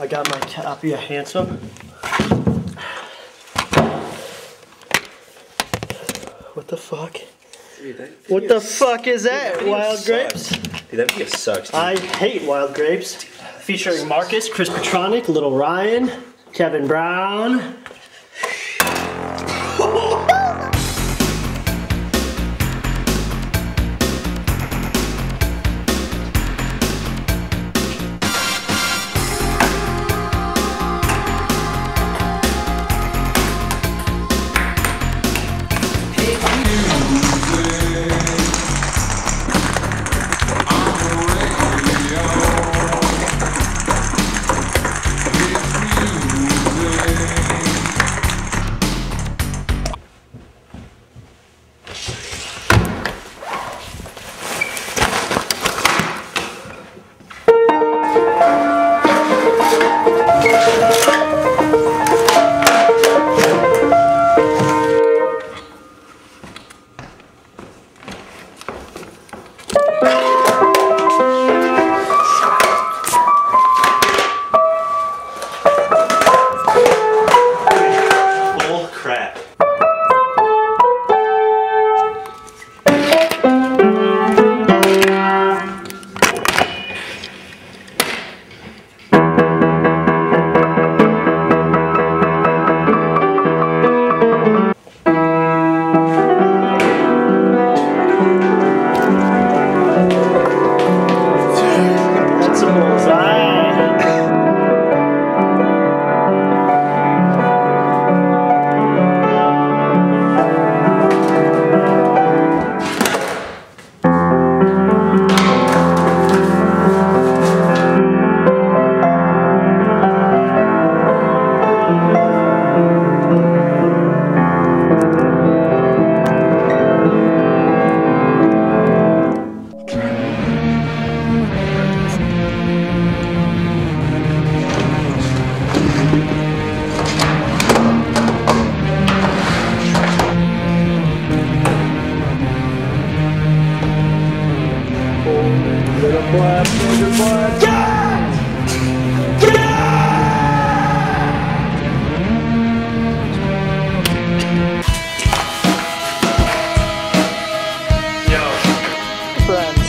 I got my copy of Handsome. What the fuck? Dude, that What the fuck is that? video Wild sucks. grapes? Dude, that video sucks. Dude. I hate wild grapes. Featuring Marcus, Chris Petronic, Little Ryan, Kevin Brown, Bye. friend.